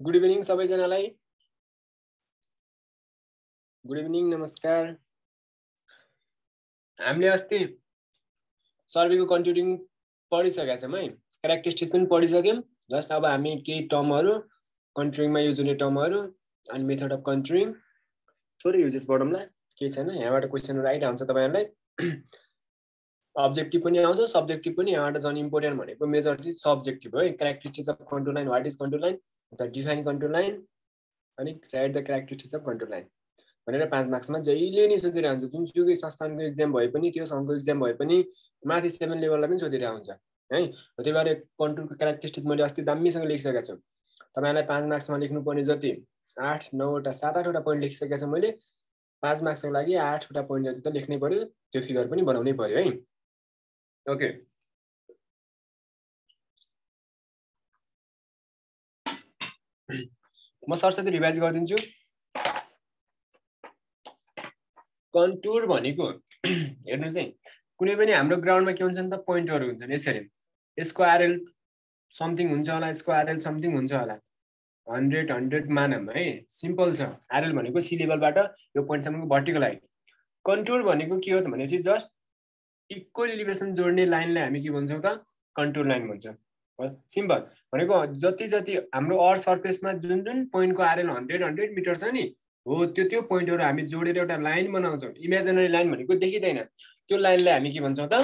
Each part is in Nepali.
गुड इभिनिङ सबैजनालाई। गुड इभिनिङ नमस्कार। हामीले अस्ति सर्वेको कन्टिन्युङ पढिसकेका छौँ है। क्यारेक्टरिस्टिक्स पनि पढिसक्यौँ। जस्ट अब हामी केही टर्महरू कन्ट्रिङमा युज हुने टर्महरू अनि मेथड अफ कन्ट्रिङ थोरै युजेस पढौँला केही छैन। यहाँबाट क्वेसनहरू आइरहन्छ तपाईँहरूलाई। अब्जेक्टिभ पनि आउँछ सब्जेक्टिभ पनि यहाँबाट झन् इम्पोर्टेन्ट भनेको मेजर चाहिँ सब्जेक्टिभ है। Characteristics of control line what is control line the define control line अनि write the characteristics of control line भनेर पाँच मार्क्समा जहिले नै सोधिरहन्छ। जुनसुकै संस्थानको इक्जाम भए पनि त्यो सङ्घको इक्जाम भए पनि माथि सेभेन लेभललाई पनि सोधिरहेको हुन्छ है त्यही भएर कन्ट्रोलको क्यारेक्टरिस्टिक मैले अस्ति दामीसँग लेखिसकेको छु। तपाईँलाई पाँच मार्क्समा लेख्नुपर्ने जति आठ नौवटा सात आठवटा पोइन्ट लेखिसकेको छु मैले पाँच मार्क्सको लागि आठवटा पोइन्ट जति त लेख्नै पऱ्यो त्यो फिगर पनि बनाउनै पऱ्यो है? ओके म सरस्वती रिभाइज गरिदिन्छु। कन्टुर भनेको हेर्नुहोस् है कुनै पनि हाम्रो ग्राउन्डमा के हुन्छ नि त पोइन्टहरू हुन्छन् यसरी। यसको आरएल समथिङ हुन्छ होला यसको आरएल समथिङ हुन्छ होला। हन्ड्रेड हन्ड्रेड मानम है सिम्पल छ। आरएल भनेको सी लेभलबाट यो पोइन्टसम्मको भर्टिकल हाइट कन्टुर भनेको के हो त भनेपछि जस्ट इक्वल इलिभेसन जोड्ने लाइनलाई हामी के भन्छौँ त कन्टुर लाइन भन्छ। सिम्पल भनेको जति जति हाम्रो अर्थ सर्फेसमा जुन जुन पोइन्टको आरएल हन्ड्रेड हन्ड्रेड मिटर छ नि हो त्यो त्यो पोइन्टहरू हामी जोडेर एउटा लाइन बनाउँछौँ। इमेजिनरी लाइन भनेको देखिँदैन। त्यो लाइनलाई हामी के भन्छौँ त?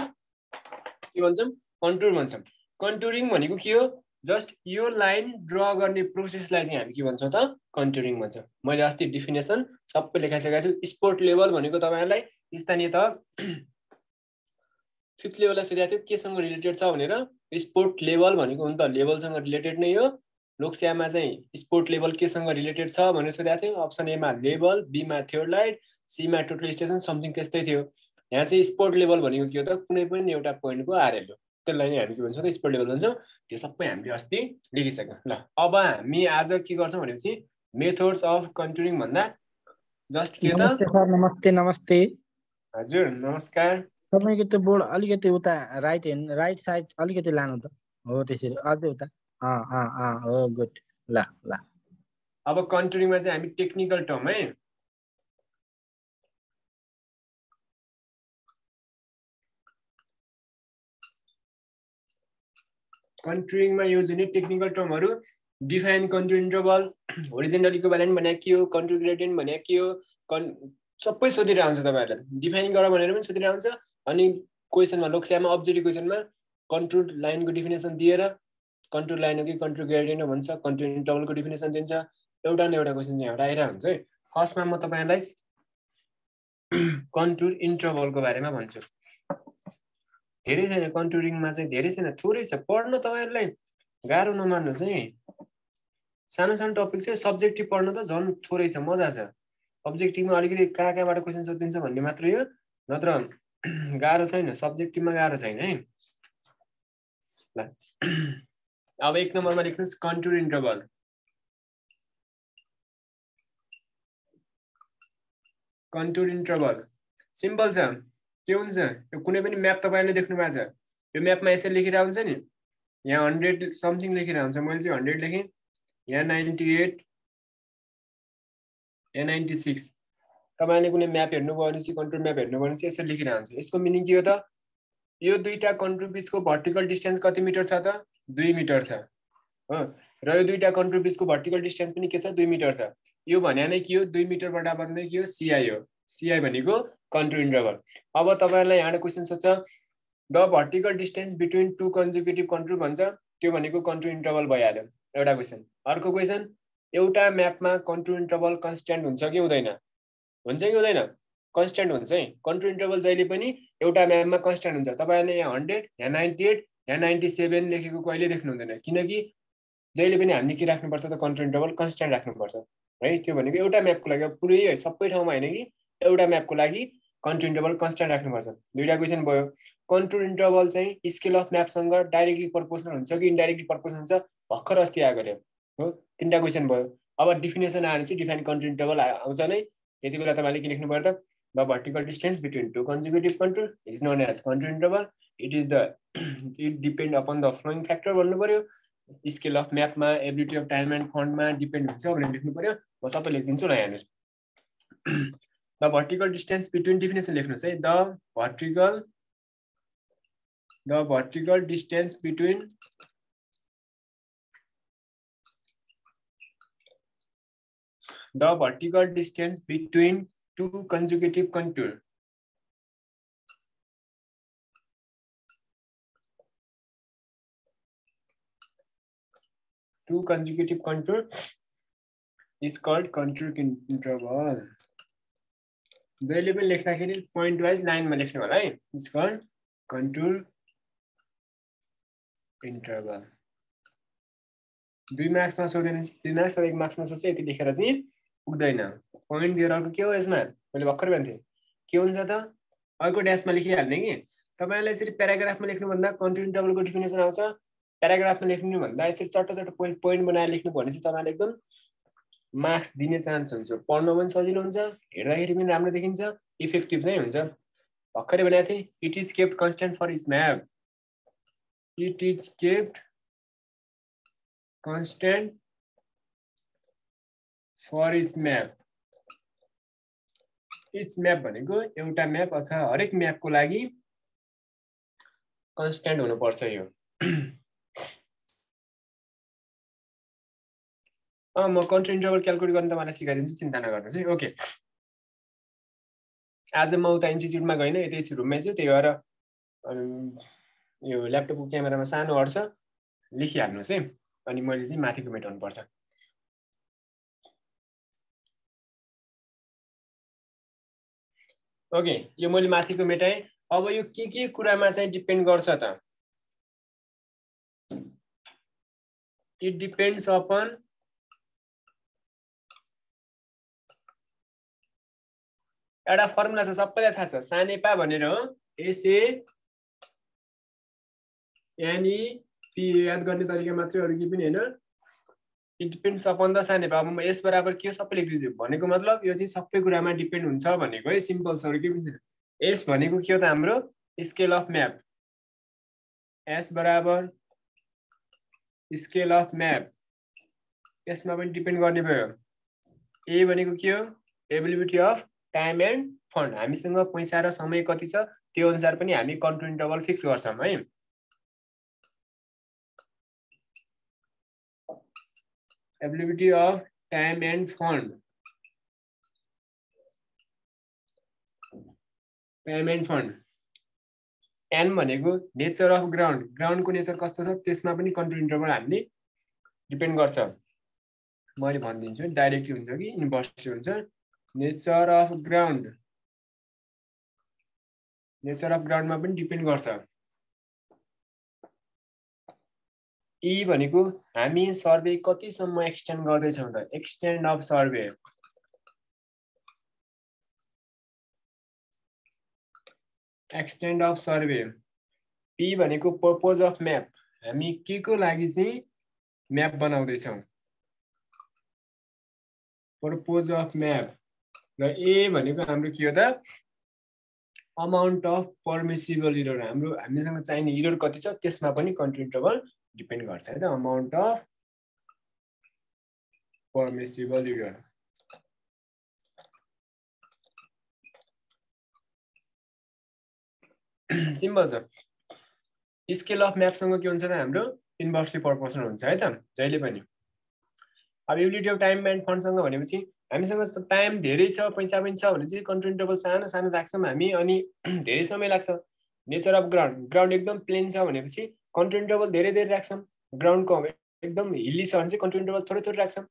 के भन्छौँ? कन्टुर भन्छौँ। कन्टुरिङ भनेको के हो? जस्ट यो लाइन ड्र गर्ने प्रोसेसलाई चाहिँ हामी के भन्छौँ त? कन्टुरिङ भन्छौँ। मैले अस्ति डिफिनेसन सबै लेखाइसकेको छु। स्पोर्ट लेभल भनेको तपाईँहरूलाई स्थानीय त। फिफ्थ लेभललाई सोधेको थियो। केसँग रिलेटेड छ भनेर? स्पोर्ट लेभल भनेको हुन त लेभलसँग रिलेटेड नै हो। लोकसेवामा चाहिँ स्पोर्ट लेभल केसँग रिलेटेड छ भनेर सोधेको थियो। अप्सन एमा लेभल बीमा थ्योर लाइट सीमा टोटल स्टेसन समथिङ त्यस्तै थियो। यहाँ चाहिँ स्पोर्ट लेभल भनेको के हो त कुनै पनि एउटा पोइन्टको आरएल हो। त्यसलाई नै हामी के भन्छौँ त स्पोर्ट लेभल भन्छौँ। त्यो सबै हामीले अस्ति लेखिसक्यौँ ल अब हामी आज के गर्छौँ भनेपछि मेथड्स अफ कन्ट्रोलिङ भन्दा जस्ट के त? नमस्ते नमस्ते। हजुर नमस्कार। तपाईँको त्यो बोर्ड अलिकति उता राइट ह्यान्ड राइट साइड अलिकति लानु त। हो त्यसरी अझै उता। अँ अँ अँ हो गुड। ल ल। अब कन्ट्रीमा चाहिँ हामी टेक्निकल टर्म है? कन्ट्रिङमा युज हुने technical टर्महरू define contour interval horizontal equivalent भने के हो कन्ट्री ग्रेडियन्ट भने के हो कन् सबै सोधिरहन्छ तपाईँहरूलाई डिफाइन गर भनेर पनि सोधिरहन्छ। अनि क्वेसनमा लोकसेवामा अब्जेक्टिभ क्वेसनमा कन्ट्रोल लाइनको डिफिनेसन दिएर कन्ट्रोल लाइन हो कि कन्ट्रोल ग्रेडियन्ट भन्छ कन्ट्रोल इन्टरभलको डिफिनेसन दिन्छ। एउटा न एउटा क्वेसन चाहिँ एउटा आइरहेको हुन्छ है। फर्स्टमा म तपाईँलाई कन्ट्रोल इन्टरभलको बारेमा भन्छु। धेरै छैन कन्ट्रोलिङमा चाहिँ धेरै छैन थोरै छ। पढ्न तपाईँहरूलाई गाह्रो नमान्नुहोस् है। सानो सानो टपिक चाहिँ सब्जेक्टिभ पढ्न त झन् थोरै छ मजा छ। अब्जेक्टिभमा अलिकति कहाँ कहाँबाट क्वेसन सोधिदिन्छ भन्ने मात्रै हो। नत्र गाह्रो छैन सब्जेक्टिभमा गाह्रो छैन है? ल। अब एक नम्बरमा लेख्नुहोस् contour interval contour interval simple छ। के हुन्छ? यो कुनै पनि म्याप तपाईँले देख्नु भएको छ। यो म्यापमा यसरी लेखिरहेको हुन्छ नि? यहाँ हन्ड्रेड समथिङ लेखिरहेको हुन्छ। मैले चाहिँ हन्ड्रेड लेखेँ। यहाँ नाइन्टी एट यहाँ नाइन्टी सिक्स तपाईँले कुनै म्याप हेर्नुभयो भने चाहिँ कन्ट्रोल म्याप हेर्नुभयो भने चाहिँ यसरी लेखिरहेको हुन्छ यसको मिनिङ के हो त? यो दुईवटा कन्ट्रोल बिचको भर्टिकल डिस्टेन्स कति मिटर छ त? दुई मिटर छ। हो? र यो दुईवटा कन्ट्रोल बिचको भर्टिकल डिस्टेन्स पनि के छ? दुई मिटर छ। यो भने नै के हो? दुई मिटर बराबर नै के हो? सिआई हो। सिआई भनेको कन्ट्रोल इन्टरभल अब तपाईँहरूलाई यहाँ क्वेसन सोध्छ। The vertical distance between two consecutive control भन्छ। त्यो भनेको कन्ट्रोल इन्टरभल भइहाल्यो। एउटा क्वेसन अर्को क्वेसन एउटा म्यापमा कन्ट्रोल इन्टरभल कन्सट्यान्ट हुन्छ कि हुँदैन? हुन्छ कि हुँदैन? कन्सट्यान्ट हुन्छ है। कन्ट्रोल इन्टरभल जहिले पनि एउटा म्यापमा कन्सट्यान्ट हुन्छ। तपाईँहरूले यहाँ हन्ड्रेड यहाँ नाइन्टी एट यहाँ नाइन्टी सेभेन लेखेको कहिले लेख्नु हुँदैन। किनकि जहिले पनि हामीले के राख्नुपर्छ त? कन्ट्रोल इन्टरभल कन्सट्यान्ट राख्नुपर्छ। है त्यो भनेको एउटा म्यापको लागि पुरै सबै ठाउँमा होइन कि एउटा म्यापको लागि कन्ट्रोल इन्टरभल कन्सट्यान्ट राख्नुपर्छ। दुइटा क्वेसन भयो। कन्ट्रोल इन्टरभल चाहिँ स्केल अफ म्यापसँग डाइरेक्टली पर्पोजनल हुन्छ कि इन्डाइरेक्टली पर्पोजनल हुन्छ? भर्खर अस्ति आएको थियो। हो तिनवटा क्वेसन भयो। अब डिफिनेसन आएर चाहिँ डिफाइन कन्ट्रोल इन्टरभल आउँछ नै। त्यति बेला तपाईँले के लेख्नु पर्यो त the vertical distance between two consecutive control is known as control interval it is the it depend upon the following factor भन्नु पऱ्यो स्केल अफ म्यापमा एबिलिटी अफ टाइम एन्ड फन्डमा डिपेन्ड हुन्छ भनेर लेख्नु पऱ्यो म सबै लेखिदिन्छु ल हेर्नुहोस्। The vertical distance between definition लेख्नुहोस् है। The vertical the vertical distance between the vertical distance between two consecutive contour. Two consecutive contour is called contour interval. जहिले पनि लेख्दाखेरि पोइन्ट वाइज लाइनमा लेख्नु होला है इज़ कल्ड कन्टुर इन्टरभल दुई मार्क्समा सोध्यो भने दुई मार्क्स एक मार्क्समा सोध्छ यति लेखेर चाहिँ पुग्दैन पोइन्ट दिएर अर्को के हो यसमा मैले भर्खर भन्थेँ के हुन्छ त अर्को ड्यासमा लेखिहाल्ने कि तपाईँलाई यसरी प्याराग्राफमा लेख्नुभन्दा कन्टिन्यू डबलको डिफिनेसन आउँछ प्याराग्राफमा लेख्नुभन्दा यसरी चट्ट चट्ट पोइन्ट पोइन्ट बनाएर लेख्नु भने चाहिँ तपाईँले एकदम मार्क्स दिने चान्स हुन्छ पढ्नु पनि सजिलो हुन्छ हेर्दाखेरि पनि राम्रो देखिन्छ इफेक्टिभ चाहिँ हुन्छ भर्खरै भनेको थिएँ it is kept constant for each map it is kept constant for each map each map भनेको एउटा म्याप अथवा हरेक म्यापको लागि कन्सटेन्ट हुनुपर्छ यो। म कन्ट्री इन्टरभल क्यालकुलेट गर्न तपाईँलाई सिकाइदिन्छु चिन्ता नगर्नुहोस् है। ओके आज म उता इन्स्टिच्युटमा गइनँ यतै रुममै छु त्यही भएर यो ल्यापटपको क्यामेरामा सानो अड्छ लेखिहाल्नुहोस् है। अनि मैले चाहिँ माथिको मेटाउनुपर्छ ओके यो मैले माथिको मेटाएँ। अब यो के के कुरामा चाहिँ डिपेन्ड गर्छ त? इट डिपेन्ड्स अपन एउटा फर्मुला छ सबैलाई थाहा छ। सानेपा भनेर हो एसए एनई पी याद गर्ने तरिका मात्रै अरू केही पनि होइन। इट डिपेन्ड्स अपन द साने अब म यस बराबर के हो? सबै लेखिदिन्छु भनेको मतलब यो चाहिँ सबै कुरामा डिपेन्ड हुन्छ भनेको है सिम्पल छ के छैन एस भनेको के हो त हाम्रो? स्केल अफ म्याप एस बराबर स्केल अफ म्याप यसमा पनि डिपेन्ड गर्ने भयो। ए भनेको के हो? Ability of time and fund हामीसँग पैसा र समय कति छ? त्यो अनुसार पनि हामी कन्ट्रोल इन्टरभल फिक्स गर्छौँ है। Ability of time and fund. Time and fund. N भनेको नेचर अफ ग्राउन्ड ग्राउन्डको नेचर कस्तो छ? त्यसमा पनि कन्ट्रोल इन्टरभल हामीले डिपेन्ड गर्छ। मैले भनिदिन्छु डाइरेक्टली हुन्छ कि इन्भर्सिटी हुन्छ? Nature of ground nature of ग्राउन्डमा पनि डिपेन्ड गर्छ। ई भनेको हामी सर्वे कतिसम्म एक्सटेन्ड गर्दैछौँ त? Extend of survey extend of survey P भनेको पर्पोज अफ म्याप हामी के को लागि चाहिँ म्याप बनाउँदैछौँ? पर्पोज अफ म्याप र ए भनेको हाम्रो के हो त? अमाउन्ट अफ पर्मिसिबल इरर हाम्रो हामीसँग चाहिने इरर कति छ? त्यसमा पनि कन्ट्रिब्युटेबल डिपेन्ड गर्छ है त amount of permissible error simple छ। स्केल अफ म्यापसँग के हुन्छ त हाम्रो? इन्भर्सली पर्पोर्सनल हुन्छ है त जहिले पनि। अब युनिटी अफ टाइम एन्ड फन्डसँग भनेपछि हामीसँग टाइम धेरै छ पैसा पनि छ भने चाहिँ कन्ट्रोल सानो सानो राख्छौँ हामी अनि धेरै समय लाग्छ। नेचर अफ ग्राउन्ड ग्राउन्ड एकदम प्लेन छ भनेपछि कन्ट्रोल धेरै धेरै राख्छौँ ग्राउन्डको एकदम हिल्ली छ भने चाहिँ कन्ट्रोल थोरै थोरै राख्छौँ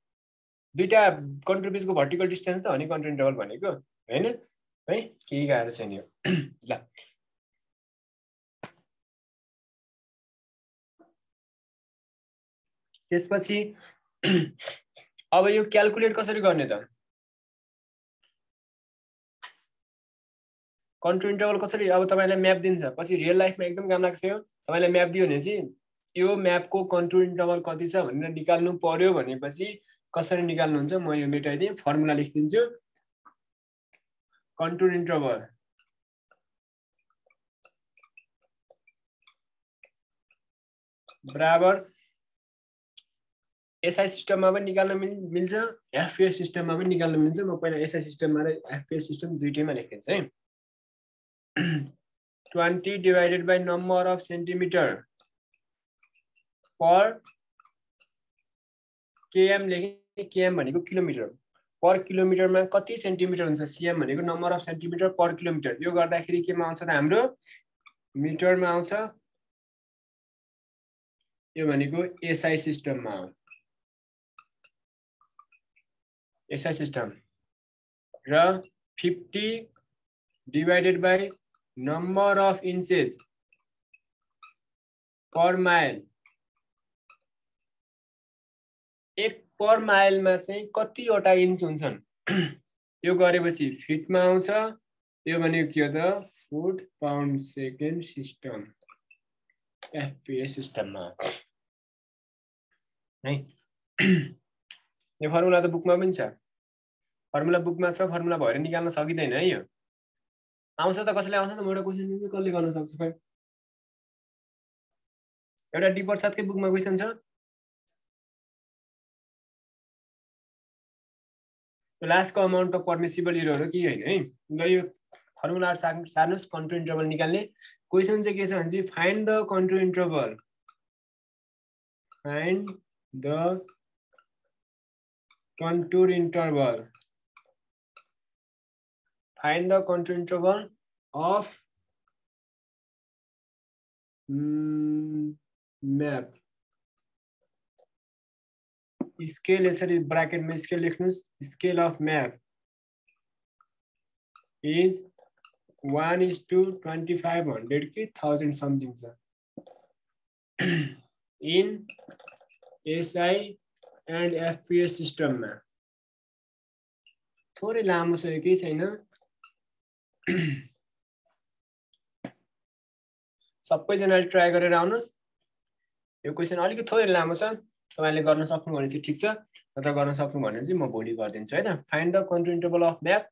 दुइटा कन्ट्रोल भर्टिकल डिस्टेन्स त हो नि कन्ट्रोल भनेको होइन? है केही गाह्रो छैन यो? ल। त्यसपछि अब यो क्यालकुलेट कसरी गर्ने त? कन्ट्रोल इन्टरभल कसरी अब तपाईँलाई म्याप दिन्छ। पछि रियल लाइफमा एकदम काम लाग्छ यो। तपाईँलाई म्याप दियो भने चाहिँ यो म्यापको कन्ट्रोल इन्टरभल कति छ भनेर निकाल्नु पर्यो भनेपछि कसरी निकाल्नुहुन्छ म यो मेटाइदिएँ फर्मुला लेखिदिन्छु। कन्ट्रोल इन्टरभल बराबर। एसआई सिस्टममा पनि निकाल्न मिल मिल्छ। एफपिएस सिस्टममा पनि निकाल्न मिल्छ। म पहिला एसआई सिस्टममा र एफपिएस सिस्टम दुइटैमा लेखिदिन्छु है। Twenty divided by number of centimetre per KM लेखेँ KM भनेको किलोमिटर पर किलोमिटरमा कति सेन्टिमिटर हुन्छ? सिएम भनेको number of centimetre per kilometre यो गर्दाखेरि केमा आउँछ त हाम्रो? मिटरमा आउँछ। यो भनेको एसआई सिस्टममा हो एसआई सिस्टम र fifty divided by number of inches per mile एक पर माइलमा चाहिँ कतिवटा इन्च हुन्छन्? यो गरेपछि फिटमा आउँछ। यो भनेको के हो त? Foot pound second system. FPS सिस्टममा। है? यो फर्मुला त बुकमा पनि छ। फर्मुला बुकमा छ फर्मुला भएर निकाल्न सकिँदैन है यो। आउँछ त कसैले आउँछ त म एउटा क्वेसन दिन्छु कसले गर्न सक्छ? खै एउटा डी प्रसादकै बुकमा क्वेसन छ। लास्टको अमाउन्ट अफ पर्मिसिबल इरोहरू केही होइन है? ल यो फर्मुलाहरू सार्नु सार्नुहोस् कन्ट्रोल इन्टरभल निकाल्ने। क्वेसन चाहिँ के छ भने चाहिँ find the control interval find the contour interval find the control interval of map scale यसरी ब्राकेटमा स्केल लेख्नुहोस् scale of map is one is to twenty five hundred कि थाउजन्ड समथिङ छ इन एसआई एन्ड एफपिएस सिस्टममा थोरै लामो छ केही छैन सबैजनाले ट्राई गरेर आउनुहोस्। यो क्वेसन अलिकति थोरै लामो छ। तपाईँले गर्न सक्नु भने चाहिँ ठिक छ। नत्र गर्न सक्नु भने चाहिँ म भोलि गरिदिन्छु होइन? Find the control interval of map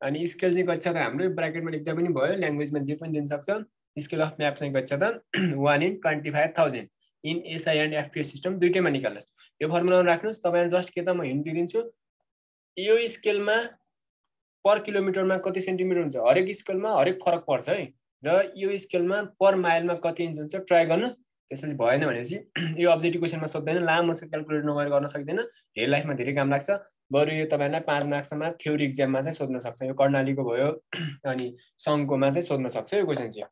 अनि स्केल चाहिँ कति छ त हाम्रो ब्राकेटमा लेख्दा पनि भयो। ल्याङ्ग्वेजमा जे पनि दिन सक्छ। स्केल अफ म्याप चाहिँ कति छ त one in twenty five thousand in SI and FPS system दुइटैमा निकाल्नुहोस्। यो फर्मुलामा राख्नुहोस्। तपाईँले जस्ट के त म हिन्ट दिइदिन्छु यो स्केलमा पर किलोमिटरमा कति सेन्टिमिटर हुन्छ? हरेक स्केलमा हरेक फरक पर्छ है। र यो स्केलमा पर माइलमा कति इन्च हुन्छ ट्राई गर्नुहोस्। त्यसपछि भएन भनेपछि यो अब्जेक्टिभ क्वेसनमा सोध्दैन लामो छ क्यालकुलेट नगरेर गर्न सक्दैन। धेरै लाइफमा धेरै काम लाग्छ। बरु यो तपाईँलाई पाँच मार्क्समा थ्योरी इक्जाममा चाहिँ सोध्न सक्छ। यो कर्णालीको भयो अनि सङ्घकोमा चाहिँ सोध्न सक्छ यो क्वेसन चाहिँ।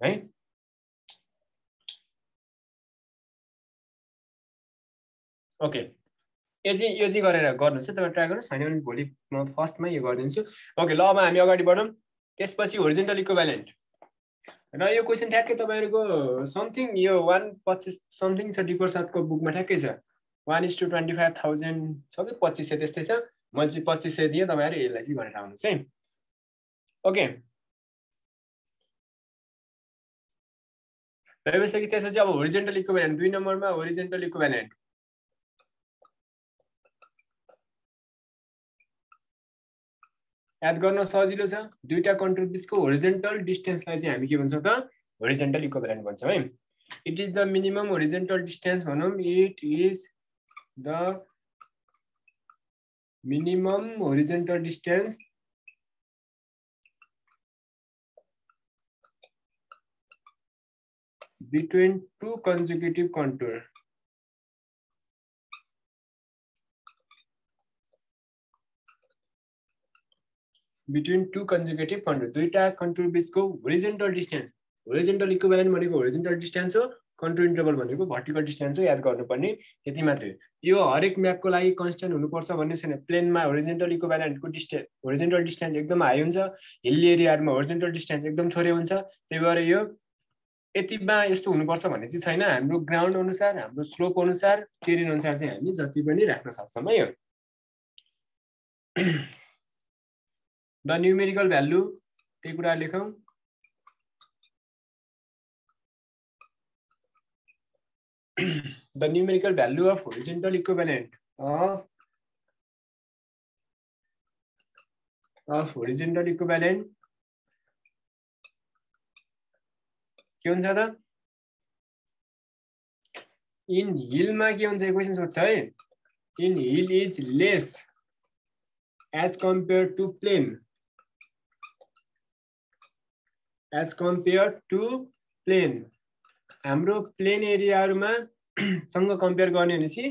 है? ओके। यो चाहिँ यो चाहिँ गरेर गर्नुहोस् है तपाईँ ट्राई गर्नुहोस्। छैन भने भोलि म फर्स्टमै यो गरिदिन्छु। ओके ल अब हामी अगाडि बढौँ। त्यसपछि होरिजेन्टल इक्वेलेन्ट र यो क्वेसन ठ्याक्कै तपाईँहरूको समथिङ यो वान पच्चिस समथिङ छ डिपर साथको बुकमा ठ्याक्कै छ। One is two twenty five thousand छ कि पच्चिस सय त्यस्तै छ। मैले चाहिँ पच्चिस सय दिएँ तपाईँहरू यसलाई चाहिँ गरेर आउनुहोस् है। ओके भइसक्यो त्यसपछि अब होरिजेन्टल इक्वेलेन्ट दुई नम्बरमा होरिजेन्टल इक्वेलेन्ट याद गर्न सजिलो छ। दुईवटा कन्ट्रोल बिचको होरिजेन्टल डिस्टेन्सलाई चाहिँ हामी के भन्छौँ त? होरिजेन्टल इक्वेलेन्ट भन्छौँ है। It is the minimum horizontal distance भनौँ। It is the minimum horizontal distance between two consecutive contour between two consecutive contour दुईवटा कन्ट्रोल बिचको होरिजेन्टल डिस्टेन्स होरिजेन्टल इक्वेलेन्ट भनेको होरिजेन्टल डिस्टेन्स हो कन्ट्रोल इन्टरभल भनेको भर्टिकल डिस्टेन्स हो याद गर्नुपर्ने। त्यति मात्रै यो हरेक म्यापको लागि कन्सटेन्ट हुनुपर्छ भन्ने छैन। प्लेनमा होरिजेन्टल इक्वेलेन्टको डिस्टेन्स होरिजेन्टल डिस्टेन्स एकदम हाई हुन्छ। हिल्ली एरियाहरूमा होरिजेन्टल डिस्टेन्स एकदम थोरै हुन्छ। त्यही भएर यो यतिमा यस्तो हुनुपर्छ भन्ने चाहिँ छैन। हाम्रो ग्राउन्ड अनुसार हाम्रो स्लोप अनुसार टेरिन अनुसार चाहिँ हामी जति पनि राख्न सक्छौँ है द न्युमेरिकल भ्यालु त्यही कुरा लेखौँ। The numerical value of horizontal echo of horizontal echo के हुन्छ त? इन हिलमा के हुन्छ? क्वेसन सोध्छ है। In hill is less as compare to plain as compare to plain हाम्रो प्लेन एरियाहरूमा सँग कम्पेयर गर्ने भनेपछि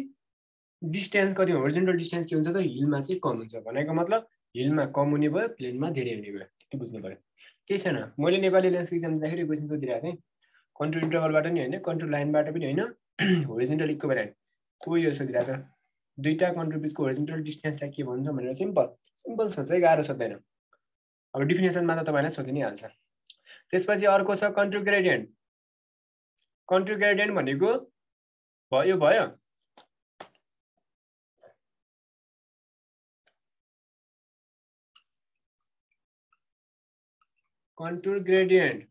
डिस्टेन्स कति होरिजेन्टल डिस्टेन्स के हुन्छ त? हिलमा चाहिँ कम हुन्छ। भनेको मतलब हिलमा कम हुने भयो प्लेनमा धेरै हुने भयो। त्यो बुझ्नु पऱ्यो। केही छैन। मैले नेपाली ल्यान्सको इक्जाम दिँदाखेरि क्वेसन सोधिरहेको थिएँ। कन्ट्रोल इन्टरभलबाट नि होइन कन्ट्रोल लाइनबाट पनि होइन। होरिजेन्टल इक्वेरेन्ट को यो सोधिरहेको छ? दुईवटा कन्ट्रोल बिचको होरिजेन्टल डिस्टेन्सलाई के भन्छ भनेर सिम्पल सिम्पल सोध्छ गाह्रो सोध्दैन। अब डिफिनेसनमा त तपाईँलाई सोधि नै हाल्छ। त्यसपछि अर्को छ कन्ट्रोल ग्रेडियन्ट कन्ट्रोल ग्रेडियन्ट भनेको भयो भयो। कन्टुर ग्रेडियन्ट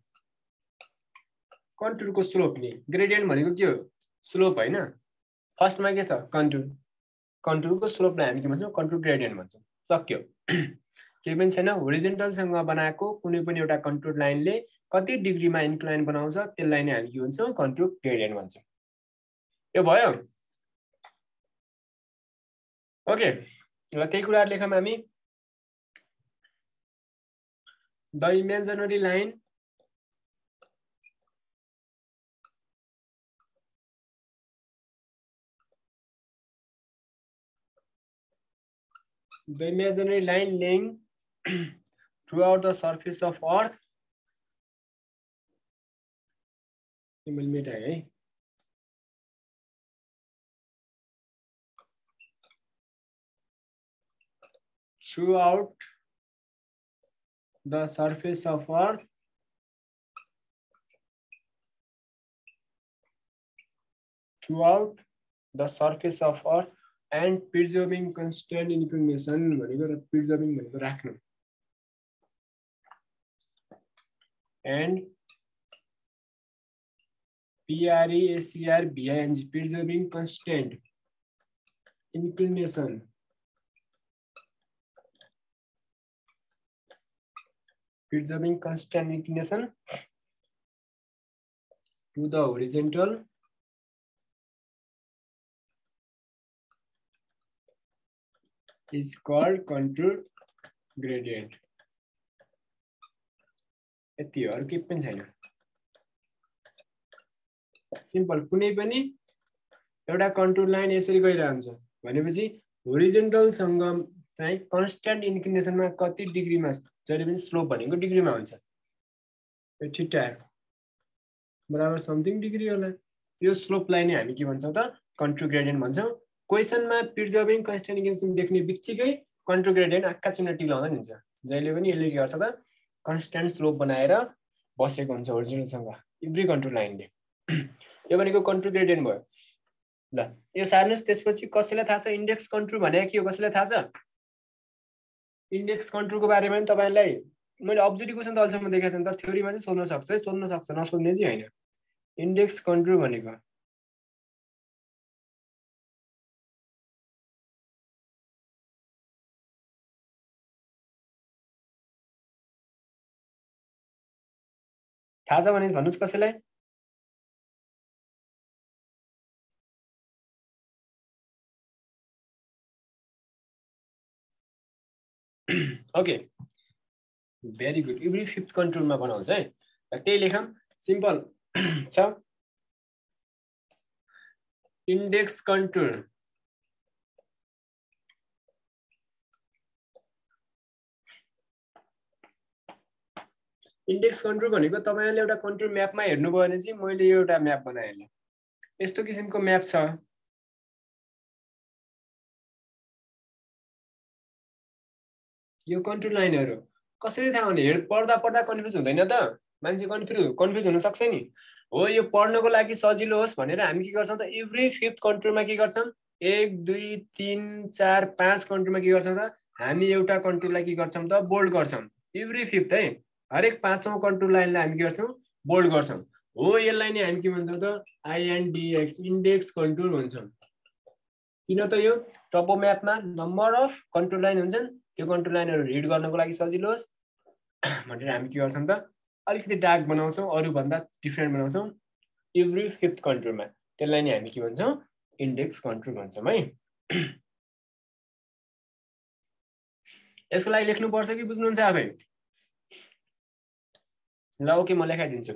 कन्टुरको स्लोप नि। ग्रेडियन्ट भनेको के हो? स्लोप होइन। फर्स्टमा के छ? कन्टुर कन्टुरको स्लोपलाई हामी के भन्छौँ? कन्टुर ग्रेडियन्ट भन्छौँ। सक्यो। केही पनि छैन। होरिजेन्टलसँग बनाएको कुनै पनि एउटा कन्टुर लाइनले कति डिग्रीमा इन्क्लाइन बनाउँछ त्यसलाई नै हामी के भन्छौँ कन्टुर ग्रेडियन्ट भन्छौँ। यो भयो। ओके। ल त्यही कुराहरू लेखौँ हामी। The imaginary line the imaginary line laying throughout the surface of earth है throughout the surface of earth throughout the surface of earth and preserving constant inclination भनेको र preserving भनेको राख्नु and PREACR BING preserving constant inclination. Preserving constant inclination. To the horizontal. Is called contour gradient. यति हो अरू केही पनि छैन सिम्पल कुनै पनि एउटा कन्ट्रोल लाइन यसरी गइरहन्छ भनेपछि होरिजेन्टलसँग चाहिँ कन्सट्यान्ट इन्क्लिनेसनमा कति डिग्रीमा जहिले पनि स्लोप भनेको डिग्रीमा हुन्छ यो छिट्टा बराबर समथिङ डिग्री होला यो स्लोपलाई नै हामी के भन्छौँ त कन्ट्रो ग्रेडियन्ट भन्छौँ क्वेसनमा प्रिजर्भिङ कन्सटेन्ट इन्क्लिनेसन देख्ने बित्तिकै कन्ट्रो ग्रेडियन्ट आक्का चुना टिलाउँदा हुन्छ जहिले पनि यसले के गर्छ त कन्सटेन्ट स्लोप बनाएर बसेको हुन्छ ओरिजिनलसँग। एभ्री कन्ट्रोल लाइनले यो भनेको कन्ट्रो ग्रेडियन्ट भयो। ल यो सार्नुहोस् त्यसपछि कसैलाई थाहा छ? इन्डेक्स कन्ट्रोल भनेको के हो? कसैलाई थाहा छ? इन्डेक्स कन्ट्रोलको बारेमा पनि तपाईँलाई मैले अब्जेक्टिभ क्वेसन त अहिलेसम्म देखाएको छैन त थ्योरीमा चाहिँ सोध्न सक्छ है सोध्न सक्छ नसोध्ने चाहिँ होइन। इन्डेक्स कन्ट्रोल भनेको थाहा छ भने भन्नुहोस् कसैलाई? Okay very good every fifth कन्ट्रोलमा बनाउँछ है? त्यही लेखौँ सिम्पल छ। इन्डेक्स कन्ट्रोल इन्डेक्स कन्ट्रोल भनेको तपाईँले एउटा कन्ट्रोल म्यापमा हेर्नुभयो भने चाहिँ मैले एउटा म्याप बनाएँ यस्तो किसिमको म्याप छ। यो कन्ट्रोल लाइनहरू। कसरी थाहा हुने? हेड पढ्दा पढ्दा कन्फ्युज हुँदैन त। मान्छे कन्फ्युज कन्फ्युज हुनसक्छ नि। हो यो पढ्नको लागि सजिलो होस् भनेर हामी के गर्छौँ त? एभ्री फिफ्थ कन्ट्रोलमा के गर्छौँ? एक दुई तिन चार पाँच कन्ट्रोलमा के गर्छौँ त? हामी एउटा कन्ट्रोललाई के गर्छौँ त? बोल्ड गर्छौँ। एभ्री फिफ्थ है। हरेक पाँचौँ कन्ट्रोल लाइनलाई हामी के गर्छौँ? बोल्ड गर्छौँ। हो यसलाई नै हामी के भन्छौँ त? आइएनडिएक्स इन्डेक्स कन्ट्रोल भन्छौँ। किन त यो? टपो म्यापमा नम्बर अफ कन्ट्रोल लाइन हुन्छन्। त्यो कन्ट्रोल लाइनहरू रिड गर्नको लागि सजिलो होस्। भनेर हामी के गर्छौँ त? अलिकति डार्क बनाउँछौँ अरूभन्दा डिफ्रेन्ट बनाउँछौँ। एभ्री फिफ्थ कन्ट्रोलमा त्यसलाई नै हामी के भन्छौँ? इन्डेक्स कन्ट्रोल भन्छौँ है। यसको लागि लेख्नुपर्छ कि बुझ्नुहुन्छ आफै? ओके म लेखाइदिन्छु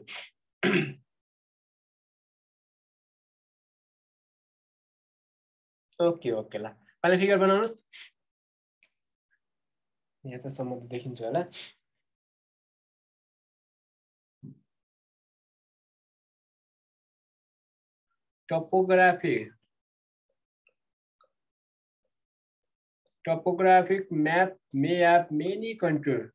ओके ओके ल पहिले फिगर बनाउनुहोस् यहाँ त सम्बन्ध देखिन्छ होला topographic topographic map may have many control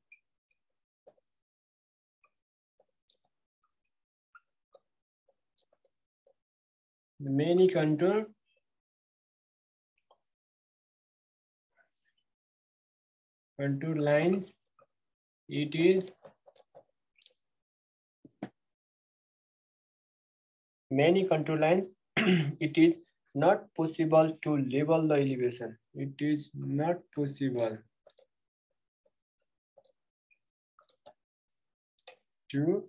many contour contour lines it is many contour lines it is not possible to label the elevation it is not possible to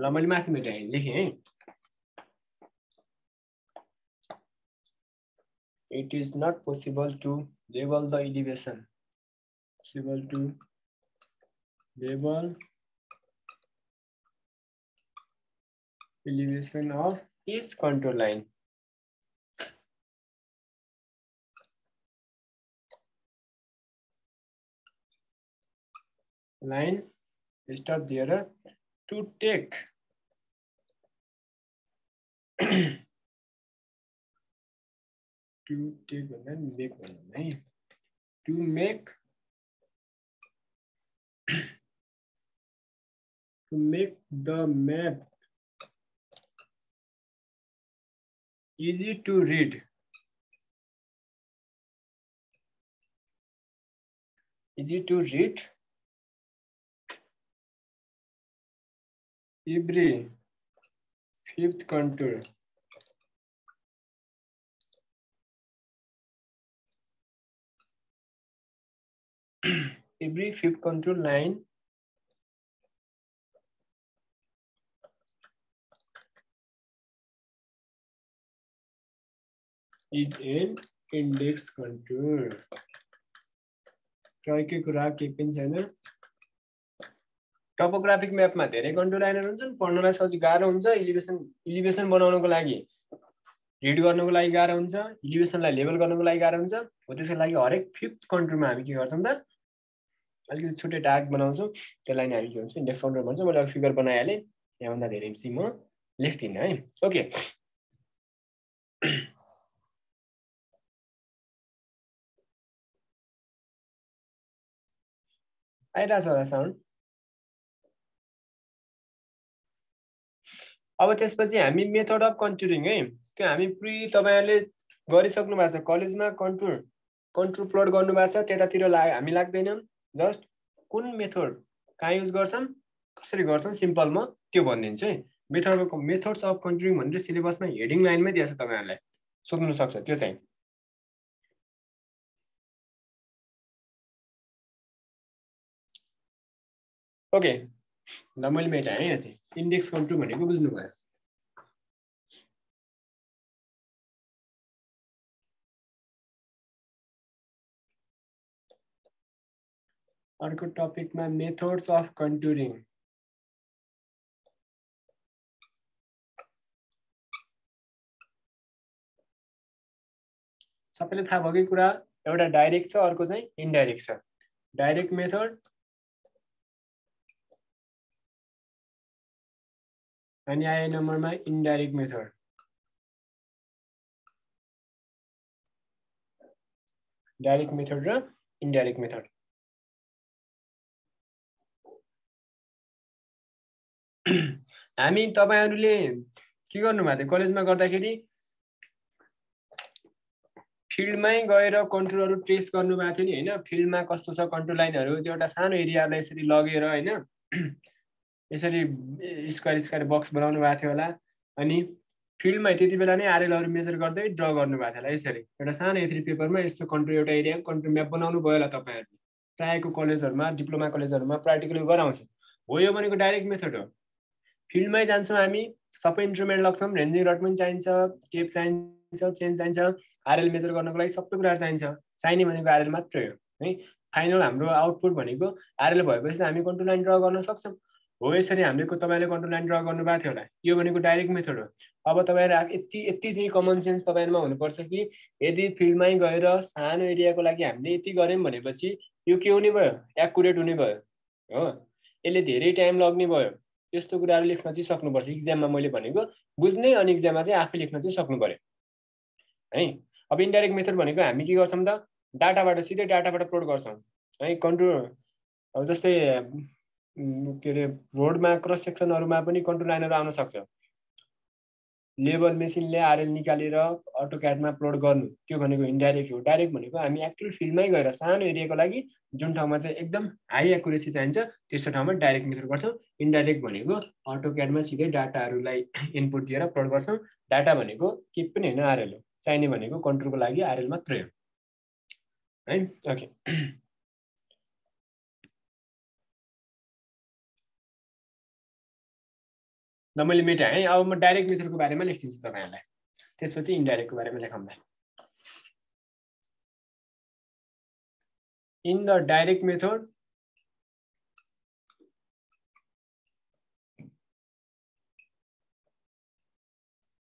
ल मैले माथि मेटाएँ लेखेँ है it is not possible to label the elevation. Possible to label elevation of each contour line. Line stop there to take to take and make one name to make to make the map easy to read. Easy to read. Every fifth contour every fifth contour line is an index contour. ट्रयकै कुरा केही पनि छैन टपोग्राफिक म्यापमा धेरै कन्ट्रोल लाइनहरू हुन्छन् पढ्नलाई सजिलो गाह्रो हुन्छ इलिभेसन इलिभेसन बनाउनको लागि रिड गर्नुको लागि गाह्रो हुन्छ इलिभेसनलाई लेभल गर्नुको लागि गाह्रो हुन्छ हो त्यसको लागि हरेक फिफ्थ कन्ट्रीमा हामी के गर्छौँ त अलिकति छुट्टै टार्ग बनाउँछौँ त्यसलाई नै हामी के भन्छौँ इन्डेक्स काउन्टर भन्छौँ मैले फिगर बनाइहालेँ यहाँभन्दा धेरै चाहिँ म लेख्दिनँ है। ओके आइरहेछ होला साउन्ड अब त्यसपछि हामी मेथड अफ कन्टुरिङ है। त्यो हामी प्रि तपाईँहरूले गरिसक्नु भएको छ। कलेजमा कन्टुर कन्टुर प्लट गर्नुभएको छ त्यतातिर ला हामी लाग्दैनौँ। जस्ट कुन मेथड कहाँ युज गर्छौँ कसरी गर्छौँ सिम्पल म त्यो भनिदिन्छु है। मेथड मेथड्स अफ कन्टुरिङ भनेर सिलेबसमा हेडिङ लाइनमै दिएको छ तपाईँहरूलाई। सोध्नु सक्छ त्यो चाहिँ। ओके। ल मैले मेटाएँ यहाँ चाहिँ इन्डेक्स कन्ट्रोल भनेको बुझ्नुभयो। अर्को टपिकमा मेथड्स अफ कन्टुरिङ सबैले थाहा भएकै कुरा? एउटा डाइरेक्ट छ अर्को चाहिँ इन्डाइरेक्ट छ। डाइरेक्ट मेथड अनि आए नम्बरमा इन्डाइरेक्ट मेथड डाइरेक्ट मेथड र इन्डाइरेक्ट मेथड हामी तपाईँहरूले के गर्नुभएको थियो? कलेजमा गर्दाखेरि फिल्डमै गएर कन्ट्रोलहरू ट्रेस गर्नुभएको थियो नि होइन? फिल्डमा कस्तो छ कन्ट्रोल लाइनहरू त्यो एउटा सानो एरियालाई यसरी लगेर होइन? यसरी स्क्वायर स्क्वायर बक्स बनाउनु भएको थियो होला। अनि फिल्डमा त्यति बेला नै आरएलहरू मेजर गर्दै ड्र गर्नुभएको थियो होला यसरी। एउटा सानो एथ्री पेपरमा यस्तो कन्ट्रोल एउटा एरिया कन्ट्रोल म्याप बनाउनु भयो होला तपाईँहरूले। प्रायःको कलेजहरूमा डिप्लोमा कलेजहरूमा प्र्याक्टिकली गराउँछ। हो यो भनेको डाइरेक्ट मेथड हो। फिल्डमै जान्छौँ हामी। सबै इन्स्ट्रुमेन्ट लग्छौँ रेन्जिङ रड पनि चाहिन्छ टेप चाहिन्छ चेन चाहिन्छ आरएल मेजर गर्नको लागि सबै कुराहरू चाहिन्छ। चाहिने भनेको आरएल मात्रै हो है? फाइनल हाम्रो आउटपुट भनेको आरएल भएपछि हामी कन्ट्रोल लाइन ड्र गर्न सक्छौँ। हो यसरी हामीले तपाईँले कन्ट्रोल लाइन ड्र गर्नुभएको थियो होला। यो भनेको डाइरेक्ट मेथड हो। अब तपाईँहरू यति यति चाहिँ कमन सेन्स तपाईँहरूमा हुनुपर्छ कि यदि फिल्डमै गएर सानो एरियाको लागि हामीले यति गऱ्यौँ भनेपछि यो के हुने भयो? एकुरेट हुने भयो हो? यसले धेरै टाइम लाग्ने भयो। यस्तो कुराहरू लेख्न चाहिँ सक्नुपर्छ। इक्जाममा मैले भनेको बुझ्ने अनि इक्जाममा चाहिँ आफै लेख्न चाहिँ सक्नु पऱ्यो है? अब इन्डाइरेक्ट मेथड भनेको हामी के गर्छौँ त? डाटाबाट सिधै डाटाबाट प्लोड गर्छौँ। है? कन्ट्रोल अब जस्तै के अरे रोडमा क्रस सेक्सनहरूमा पनि कन्ट्रोल लाइनहरू आउन सक्छ। लेबल मेसिनले आरएल निकालेर अटो क्याडमा अपलोड गर्नु। त्यो भनेको इन्डाइरेक्ट हो। डाइरेक्ट भनेको हामी एक्चुअल फिल्डमै गएर सानो एरियाको लागि जुन ठाउँमा चाहिँ एकदम हाई एकुरेसी चाहिन्छ त्यस्तो ठाउँमा डाइरेक्ट मेथड गर्छौँ इन्डाइरेक्ट भनेको अटो क्याडमा सिधै डाटाहरूलाई इनपुट दिएर अपलोड गर्छौँ। डाटा भनेको के पनि होइन आरएल हो। चाहिने भनेको कन्ट्रोलको लागि आरएल मात्रै हो। है? ओके ल मैले मेटाएँ है, अब म डाइरेक्ट मेथडको बारेमा लेखिदिन्छु तपाईँहरूलाई। त्यसपछि इन्डाइरेक्टको बारेमा लेखाउँला in the direct method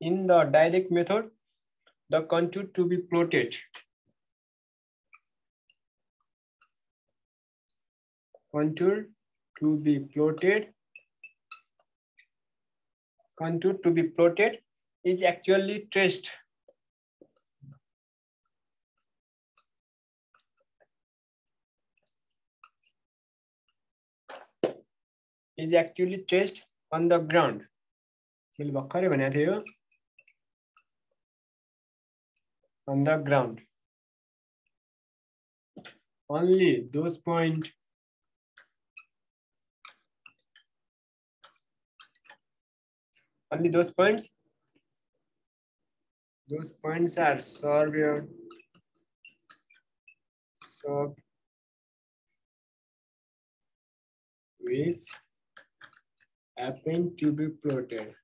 in the direct method, the contour to be plotted, contour to be plotted contour to be plotted is actually traced. is actually traced on the ground. मैले भर्खरै भनेको थियो on the ground. Only those point only those points? Those points are surveyed so which happen to be plotted.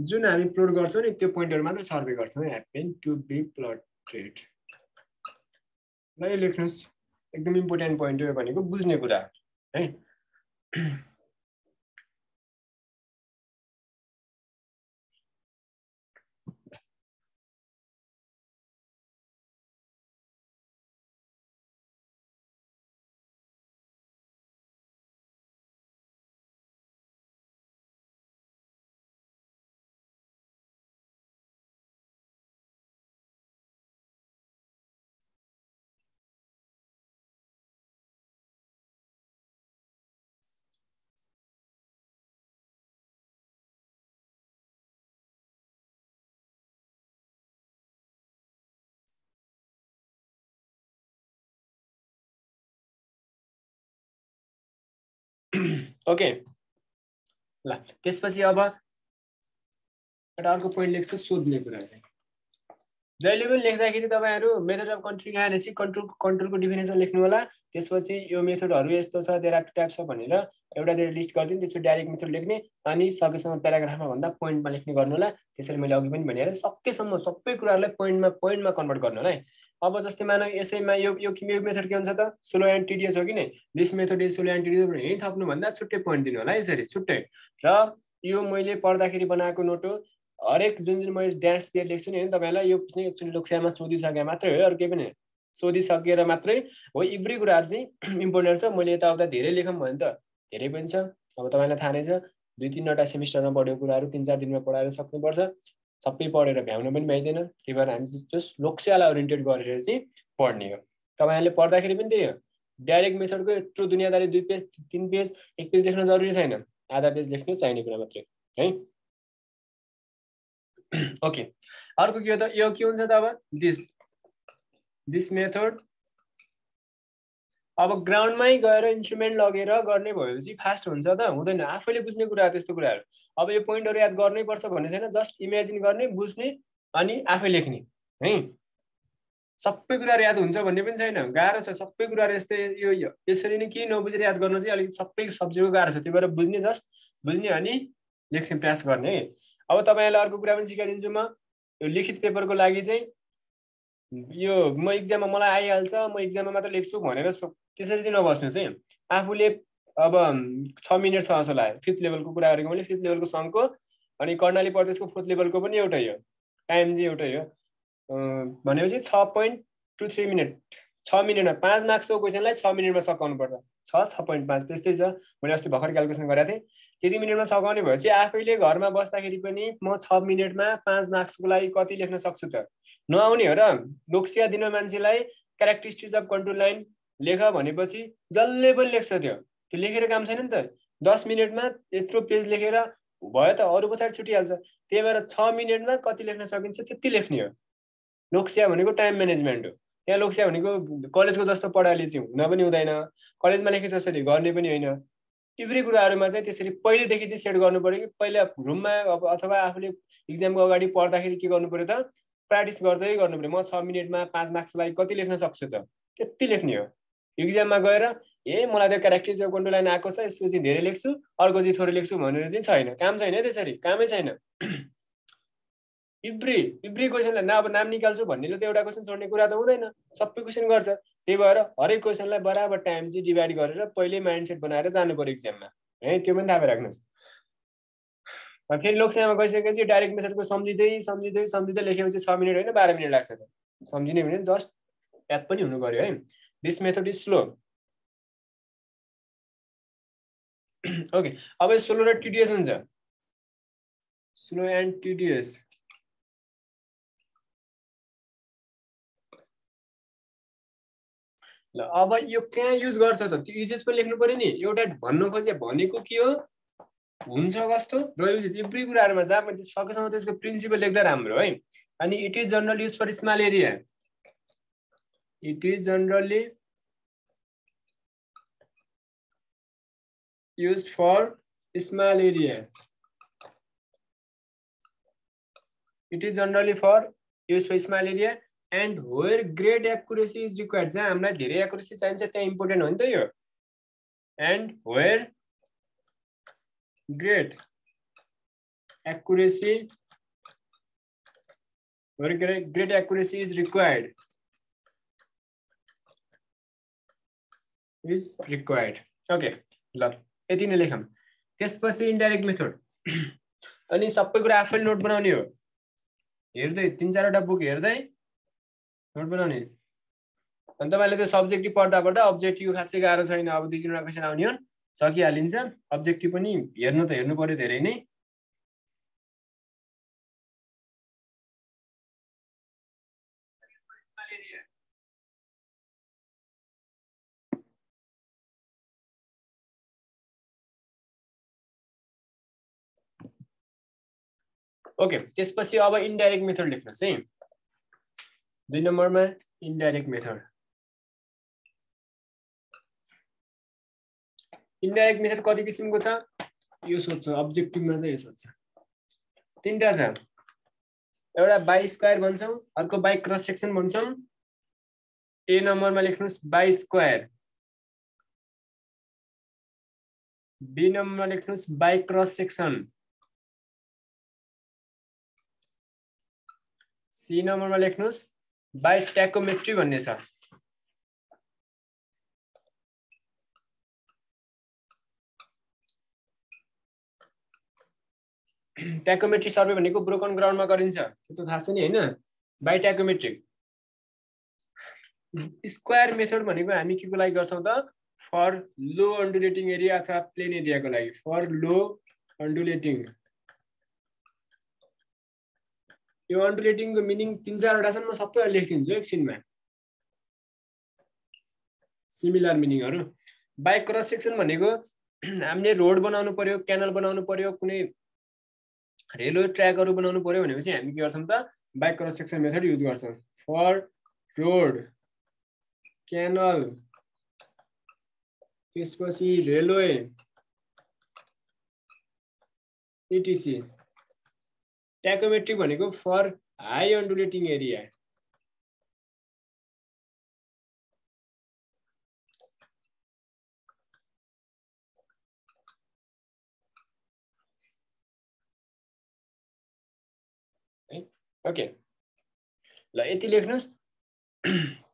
जुन हामी प्लोट गर्छौँ नि त्यो पोइन्टहरू मात्रै सर्भे गर्छौँ ह्याप्पेन टु बी प्लटेड ल यो लेख्नुहोस्। एकदम इम्पोर्टेन्ट पोइन्ट हो भनेको बुझ्ने कुरा है? ओके ल त्यसपछि अब एउटा अर्को पोइन्ट लेख्छ सोध्ने कुरा चाहिँ। जहिले पनि लेख्दाखेरि तपाईँहरू मेथड अफ कन्ट्री कहाँ रहेछ कन्ट्रोल कन्ट्रोलको डिफिनेसन लेख्नु होला त्यसपछि यो मेथडहरू यस्तो छ देयर आर टु टाइप्स छ भनेर एउटा धेरै लिस्ट गरिदिनु त्यसपछि डाइरेक्ट मेथड लेख्ने अनि सकेसम्म प्याराग्राफमा भन्दा पोइन्टमा लेख्ने गर्नु होला त्यसरी मैले अघि पनि भने सकेसम्म सबै कुराहरूलाई पोइन्टमा पोइन्टमा कन्भर्ट गर्नु होला है। अब जस्तै मान यसैमा यो यो मेथड के हुन्छ त? स्लो एन्ड टिडियस हो कि नै? This method is slow and tedious यहीँ थप्नुभन्दा छुट्टै पोइन्ट दिनु होला यसरी छुट्टै। र यो मैले पढ्दाखेरि बनाएको नोट हो। हरेक जुन जुन मैले ड्यान्स दिएर लेख्छु नि तपाईँलाई यो चाहिँ एकचोटि लोकसामा सोधिसके मात्रै हो अरू केही पनि सोधिसकेर मात्रै हो इभ्री कुराहरू चाहिँ इम्पोर्टेन्ट छ। मैले यताउता धेरै लेखौँ भने त। धेरै पनि छ। अब तपाईँलाई थाहा नै छ दुई तिनवटा सेमिस्टरमा पढेको कुराहरू तिन चार दिनमा पढाएर सक्नुपर्छ। सबै पढेर भ्याउन पनि भ्याइँदैन। त्यही भएर हामी जस्ट लोकसेवालाई ओरिएन्टेड गरेर चाहिँ पढ्ने हो। तपाईँहरूले पढ्दाखेरि पनि त्यही हो। डाइरेक्ट मेथडको यत्रो दुनियाँदारी दुई पेज तिन पेज एक पेज लेख्न जरुरी छैन। आधा पेज लेख्नु चाहिने कुरा मात्रै है? ओके अर्को के हो त? यो के हुन्छ त अब? दिस दिस मेथड अब ग्राउन्डमै गएर इन्स्ट्रुमेन्ट लगेर गर्ने भएपछि फास्ट हुन्छ त हुँदैन। आफैले बुझ्ने कुरा त्यस्तो कुराहरू। अब यो पोइन्टहरू याद गर्नै पर्छ भन्ने छैन जस्ट इमेजिन गर्ने बुझ्ने अनि आफै लेख्ने है? सबै कुराहरू याद हुन्छ भन्ने पनि छैन। गाह्रो छ। सबै कुराहरू यस्तै यो यसरी नै केही नबुझेर याद गर्नु चाहिँ अलिक सबै सब्जेक्टको गाह्रो छ। त्यही भएर बुझ्ने जस्ट बुझ्ने अनि लेख्ने प्रयास गर्ने है? अब तपाईँहरूलाई अर्को कुरा पनि सिकाइदिन्छु म। यो लिखित पेपरको लागि चाहिँ यो म इक्जाममा मलाई आइहाल्छ म इक्जाममा मात्र लेख्छु भनेर त्यसरी चाहिँ नबस्नुहोस् है। आफूले अब छ मिनट छ जस्तो लाग्यो। फिफ्थ लेभलको कुरा गरेको मैले फिफ्थ लेभलको सङ्घको अनि कर्णाली प्रदेशको फोर्थ लेभलको पनि एउटै हो। टाइम चाहिँ एउटै हो। भनेपछि छ पोइन्ट टू थ्री मिनट छ मिनटमा पाँच मार्क्सको क्वेसनलाई छ मिनटमा सकाउनु पर्छ। छ छ पोइन्ट पाँच त्यस्तै छ। मैले अस्ति भर्खर क्यालकुलेसन गरेको थिएँ। त्यति मिनटमा सघाउने भएपछि आफैले घरमा बस्दाखेरि पनि म छ मिनटमा पाँच मार्क्सको लागि कति लेख्न सक्छु त? नआउने हो र लोकसिया दिन मान्छेलाई क्यारेक्टरिस्टिक्स अफ कन्ट्रोल लाइन लेख भनेपछि जसले पनि लेख्छ त्यो। त्यो लेखेर काम छैन नि त। दस मिनटमा यत्रो पेज लेखेर भयो त अरू पछाडि छुटिहाल्छ। त्यही भएर छ मिनटमा कति लेख्न सकिन्छ त्यति लेख्ने हो। लोकसिया भनेको टाइम म्यानेजमेन्ट हो। त्यहाँ लोकसिया भनेको कलेजको जस्तो पढाइले चाहिँ हुन पनि हुँदैन। कलेजमा लेखे जसरी गर्ने पनि होइन। इभ्री कुराहरूमा चाहिँ त्यसरी पहिलेदेखि चाहिँ सेट गर्नु पऱ्यो कि पहिला रुममा अब अथवा आफूले इक्जामको अगाडि पढ्दाखेरि के गर्नु पऱ्यो त प्र्याक्टिस गर्दै गर्नु पऱ्यो म छ मिनटमा पाँच मार्क्सको लागि कति लेख्न सक्छु त? त्यति लेख्ने हो। इक्जाममा गएर ए मलाई त क्यारेक्टरिज कन्ट्रोल लाइन आएको छ यसको चाहिँ धेरै लेख्छु अर्को चाहिँ थोरै लेख्छु भनेर चाहिँ छैन। काम छैन त्यसरी। कामै छैन। इब्री इब्री क्वेसनलाई न अब नाम निकाल्छु भन्नेले त एउटा क्वेसन छोड्ने कुरा त हुँदैन। सबै क्वेसन गर्छ। त्यही भएर हरेक क्वेसनलाई बराबर टाइम चाहिँ डिभाइड गरेर पहिले माइन्ड सेट बनाएर जानु पऱ्यो इक्जाममा है त्यो पनि थाहा राख्नुहोस् फेरि लोकसेवामा गइसकेपछि डाइरेक्ट मेथडको सम्झिँदै सम्झिँदै सम्झिँदै लेखेपछि छ मिनट होइन बाह्र मिनट लाग्छ त। सम्झिने भने जस्ट याद पनि हुनु पऱ्यो है। This method is slow okay अब स्लो र टिडिएस हुन्छ। स्लो एन्ड टिडिएस ल अब यो कहाँ युज गर्छ त? त्यो युजेस पनि लेख्नु पऱ्यो नि। एउटा भन्नु खोजे भनेको के हो? हुन्छ कस्तो? र युजेस एभ्री कुराहरूमा जहाँ पनि सकेसम्म त्यसको प्रिन्सिपल लेख्दा राम्रो है अनि it is general use for small area it is generally use for small area it is generally for use for small area and where great accuracy is required जहाँ हामीलाई धेरै एक्युरेसी चाहिन्छ त्यहाँ इम्पोर्टेन्ट हो नि त यो and where great accuracy where great great accuracy is required is required okay ल यति नै लेखौँ त्यसपछि इन्डाइरेक्ट मेथड अनि सबै कुरा आफैले नोट बनाउने हो हेर्दै तिन चारवटा बुक हेर्दै नोट बनाउने अनि तपाईँले त्यो सब्जेक्टिभ पढ्दा पढ्दा अब्जेक्टिभ खासै गाह्रो छैन अब दुई तिनवटा क्वेसन आउने हो सकिहालिन्छ। अब्जेक्टिभ पनि हेर्नु त हेर्नु पऱ्यो धेरै नै। ओके त्यसपछि अब इन्डाइरेक्ट मेथड लेख्नुहोस् है। दुई नम्बरमा इन्डाइरेक्ट मेथड। इन्डाइरेक्ट मेथड कति किसिमको छ? यो सोध्छ अब्जेक्टिभमा चाहिँ यो सोध्छ। तिनवटा छ। एउटा बाई स्क्वायर भन्छौँ अर्को बाई क्रस सेक्सन भन्छौँ। ए नम्बरमा लेख्नुहोस् बाई स्क्वायर बी नम्बरमा लेख्नुहोस् बाई क्रस सेक्सन सी नम्बरमा लेख्नुहोस् बाई ट्याकोमेट्री भन्ने छ। ट्याकोमेट्री सर्वे भनेको ब्रोकन ग्राउन्डमा गरिन्छ। त्यो त थाहा छ नि होइन? बाई ट्याकोमेट्रिक स्क्वायर मेथड भनेको हामी के को लागि गर्छौँ त? फर लो अन्डुलेटिङ एरिया अथवा प्लेन एरियाको लागि। For low undulating. यो अन्डुलेटिङको मिनिङ तिन म सबै लेखिदिन्छु एकछिनमा सिमिलर मिनिङहरू बाइक क्रस सेक्सन भनेको हामीले रोड बनाउनु पर्यो क्यानल बनाउनु पर्यो कुनै रेलवे ट्र्याकहरू बनाउनु पर्यो भनेपछि हामी के गर्छौँ त by cross section method use गर्छौँ फर रोड क्यानल त्यसपछि रेलवे इटिसी ट्याकोमेट्रिक भनेको for high undulating area okay ल यति लेख्नुहोस्।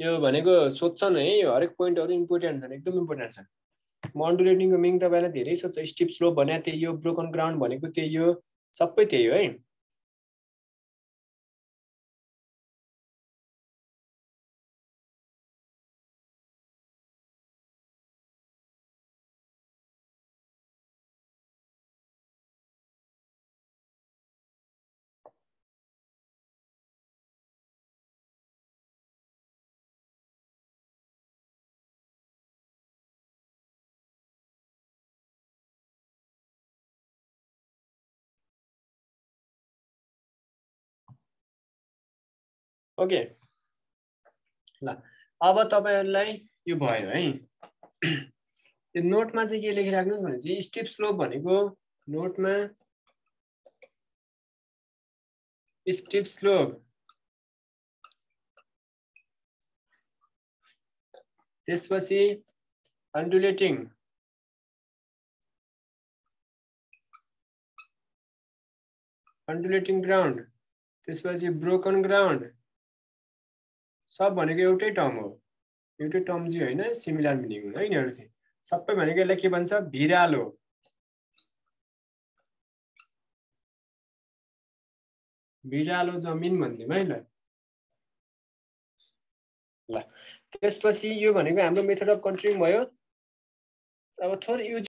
यो भनेको सोध्छन् है यो हरेक पोइन्टहरू इम्पोर्टेन्ट छन् एकदम इम्पोर्टेन्ट छन्। म अन्डुलेटिङको मिङ तपाईँलाई धेरै सोध्छ। स्टिप स्लोप भने त्यही यो ब्रोकन ग्राउन्ड भनेको त्यही हो। सबै त्यही हो है। ओके ल अब तपाईँहरूलाई यो भयो है। त्यो नोटमा चाहिँ के लेखिराख्नुहोस् भने चाहिँ स्टिप स्लोप भनेको नोटमा स्टिप स्लोप। त्यसपछि अन्डुलेटिङ अन्डुलेटिङ ग्राउन्ड त्यसपछि ब्रोकन ग्राउन्ड सब भनेको एउटै टर्म हो। एउटै टर्म चाहिँ होइन सिमिलर मिनिङ हो। यिनीहरू चाहिँ सबै भनेको यसलाई के भन्छ? भिरालो भिरालो जमिन भन्थ्यौँ है ल। त्यसपछि यो भनेको हाम्रो मेथड अफ कन्ट्रिङ भयो। अब थोरै युज